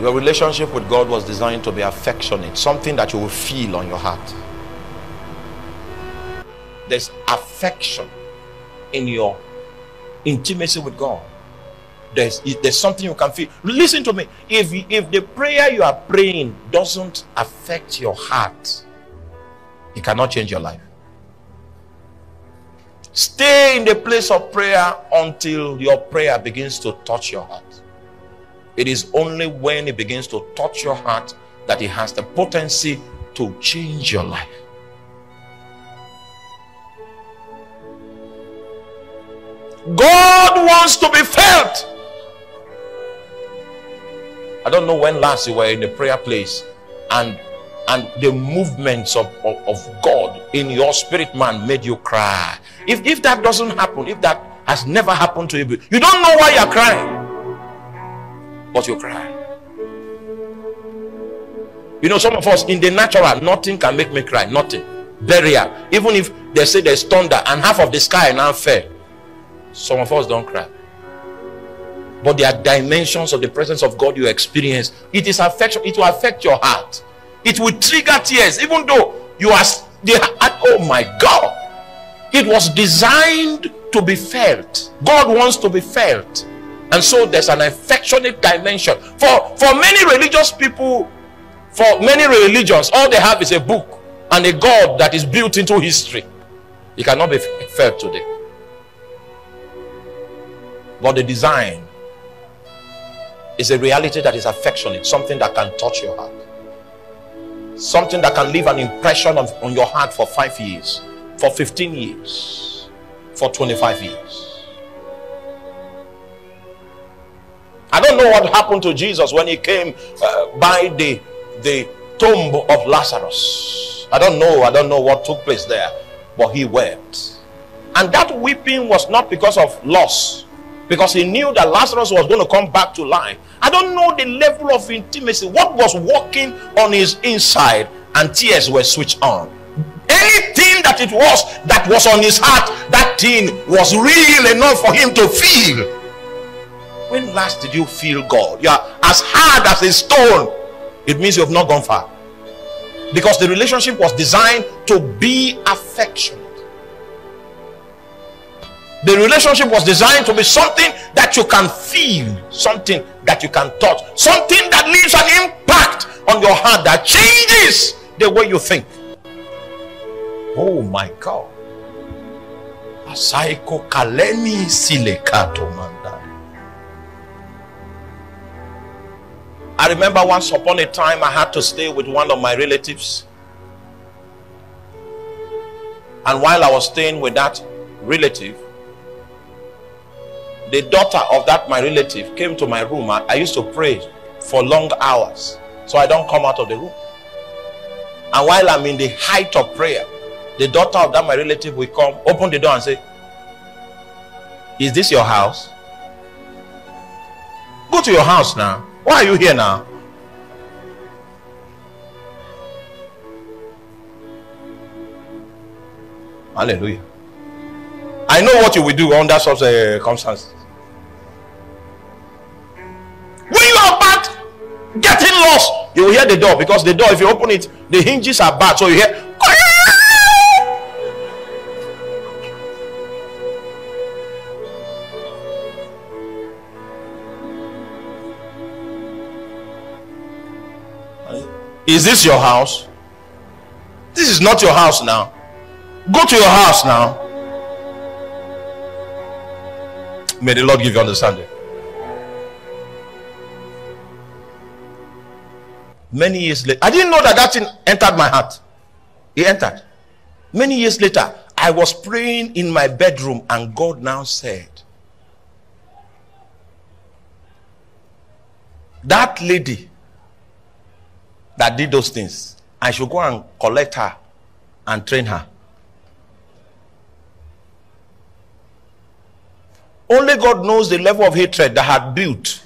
Your relationship with God was designed to be affectionate, something that you will feel on your heart. There's affection in your intimacy with God. There's, there's something you can feel. Listen to me. If, if the prayer you are praying doesn't affect your heart, it cannot change your life. Stay in the place of prayer until your prayer begins to touch your heart. It is only when it begins to touch your heart that it has the potency to change your life. God wants to be felt. I don't know when last you were in a prayer place and and the movements of, of, of, God in your spirit man made you cry. If, if that doesn't happen, if that has never happened to you, you don't know why you're crying, but you cry. You know, some of us in the natural, nothing can make me cry, nothing. Burial. Even if they say there's thunder and half of the sky now fell, some of us don't cry but there are dimensions of the presence of God you experience. It is affection, it will affect your heart. It will trigger tears, even though you are the oh my God. It was designed to be felt. God wants to be felt. And so there's an affectionate dimension. For for many religious people, for many religions, all they have is a book and a God that is built into history. It cannot be felt today. But the design is a reality that is affectionate, something that can touch your heart, something that can leave an impression on your heart for five years, for 15 years, for 25 years. I don't know what happened to Jesus when he came uh, by the, the tomb of Lazarus. I don't know. I don't know what took place there, but he wept. And that weeping was not because of loss, because he knew that Lazarus was going to come back to life. I don't know the level of intimacy, what was working on his inside, and tears were switched on. Anything that it was that was on his heart, that thing was real enough for him to feel. Last did you feel God? You are as hard as a stone. It means you have not gone far. Because the relationship was designed to be affectionate. The relationship was designed to be something that you can feel, something that you can touch, something that leaves an impact on your heart that changes the way you think. Oh my God. Asaiko kaleni silekato manda. I remember once upon a time I had to stay with one of my relatives. And while I was staying with that relative, the daughter of that my relative came to my room. I, I used to pray for long hours so i don't come out of the room. And while i'm in the height of prayer the daughter of that my relative will come open the door and say is this your house? Go to your house now why are you here now hallelujah I know what you will do under such circumstances. When you are bad, getting lost, you will hear the door because the door, if you open it, the hinges are bad. So you hear. Is this your house? This is not your house now. Go to your house now. May the Lord give you understanding. Many years later, I didn't know that that thing entered my heart. It entered. Many years later, I was praying in my bedroom, and God now said, That lady that did those things, I should go and collect her and train her. Only God knows the level of hatred that had built.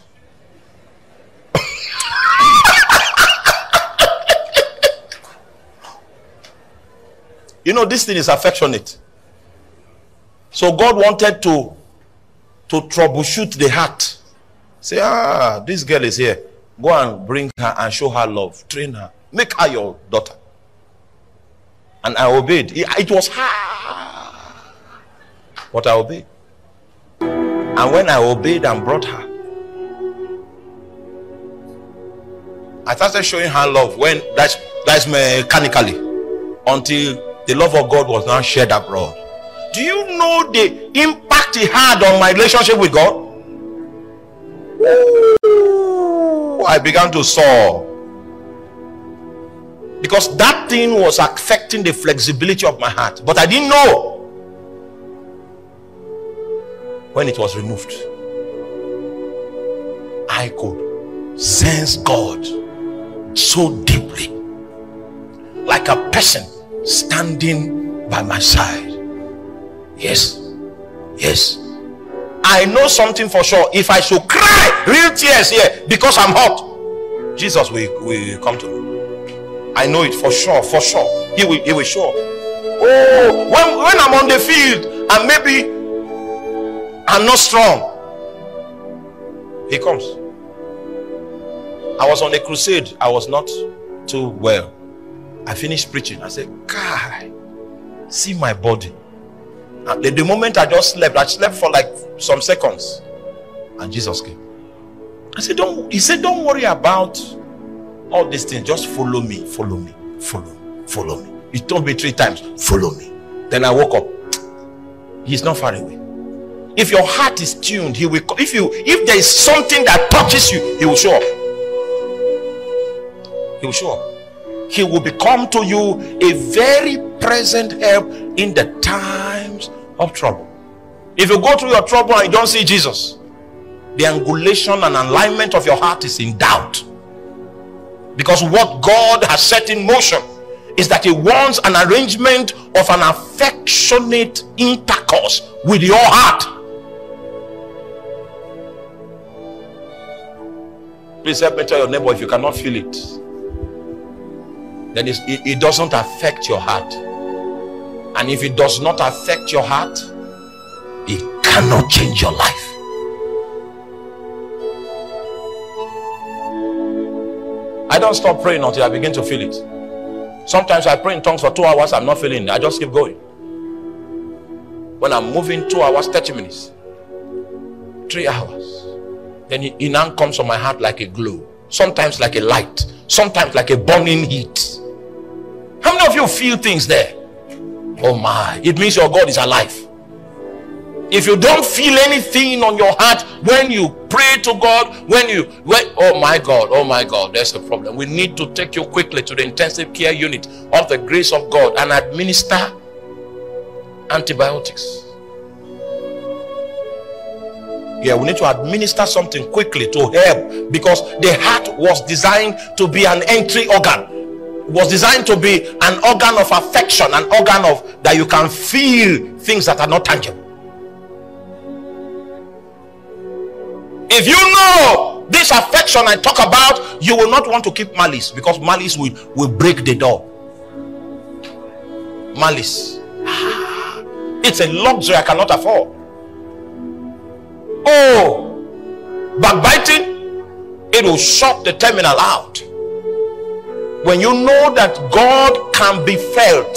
you know, this thing is affectionate. So God wanted to to troubleshoot the heart. Say, ah, this girl is here. Go and bring her and show her love. Train her. Make her your daughter. And I obeyed. It was her. But I obeyed. And when I obeyed and brought her, I started showing her love when that's that's mechanically until the love of God was now shared abroad. Do you know the impact it had on my relationship with God? I began to soar because that thing was affecting the flexibility of my heart, but I didn't know when it was removed. I could sense God so deeply, like a person standing by my side. Yes, yes. I know something for sure. If I should cry real tears here because I'm hot, Jesus will, will come to me. I know it for sure, for sure. He will, he will show. up. Oh, when, when I'm on the field and maybe I'm not strong, he comes. I was on a crusade. I was not too well. I finished preaching. I said, God, see my body. And the, the moment I just slept, I slept for like some seconds. And Jesus came. I said, Don't he said, Don't worry about all these things. Just follow me, follow me, follow me, follow me. He told me three times, follow me. Then I woke up. He's not far away. If your heart is tuned, he will if you if there is something that touches you, he will show up. He will show up. He will become to you a very present help in the times of trouble. If you go through your trouble and you don't see Jesus, the angulation and alignment of your heart is in doubt. Because what God has set in motion is that He wants an arrangement of an affectionate intercourse with your heart. Please help me tell your neighbor if you cannot feel it, then it, it doesn't affect your heart. And if it does not affect your heart, it cannot change your life. I don't stop praying until I begin to feel it. Sometimes I pray in tongues for two hours, I'm not feeling it. I just keep going. When I'm moving two hours, 30 minutes, three hours, then it, it now comes on my heart like a glow. Sometimes like a light, sometimes like a burning heat. How many of you feel things there? Oh my, it means your God is alive. If you don't feel anything on your heart when you pray to God, when you when oh my God, oh my God, there's a problem. We need to take you quickly to the intensive care unit of the grace of God and administer antibiotics. Yeah, we need to administer something quickly to help because the heart was designed to be an entry organ was designed to be an organ of affection, an organ of that you can feel things that are not tangible. If you know this affection I talk about, you will not want to keep malice because malice will, will break the door. Malice. It's a luxury I cannot afford. Oh, backbiting, it will shut the terminal out when you know that God can be felt,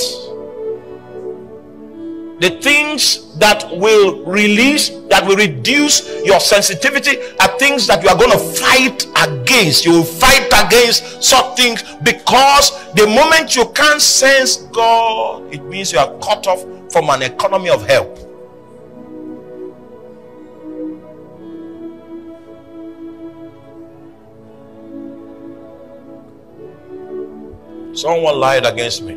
the things that will release, that will reduce your sensitivity, are things that you are going to fight against. You will fight against such things because the moment you can't sense God, it means you are cut off from an economy of help. Someone lied against me.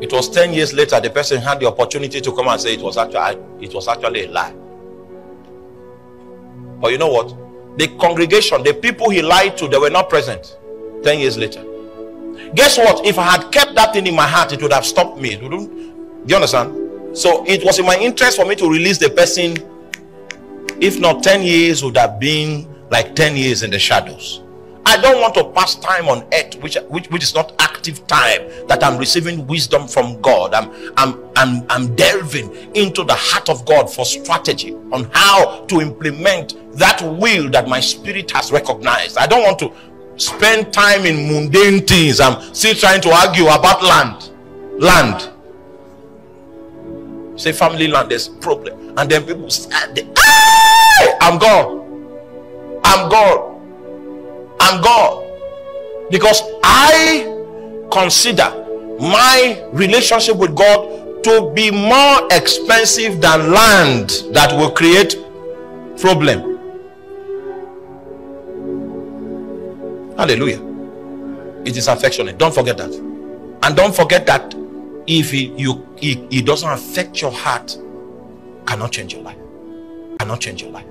It was 10 years later, the person had the opportunity to come and say it was actually it was actually a lie. But you know what? The congregation, the people he lied to, they were not present 10 years later. Guess what? If I had kept that thing in my heart, it would have stopped me. Do you understand? So it was in my interest for me to release the person. If not 10 years, would have been like 10 years in the shadows. I don't want to pass time on earth which, which, which is not active time that I'm receiving wisdom from God. I'm, I'm, I'm, I'm delving into the heart of God for strategy on how to implement that will that my spirit has recognized. I don't want to spend time in mundane things. I'm still trying to argue about land. Land. Say family land, there's problem. And then people stand ah, there. Ah, I'm God. I'm God. I'm God. Because I consider my relationship with God to be more expensive than land that will create problem. Hallelujah. It is affectionate. Don't forget that. And don't forget that if it, you it, it doesn't affect your heart, cannot change your life. Cannot change your life.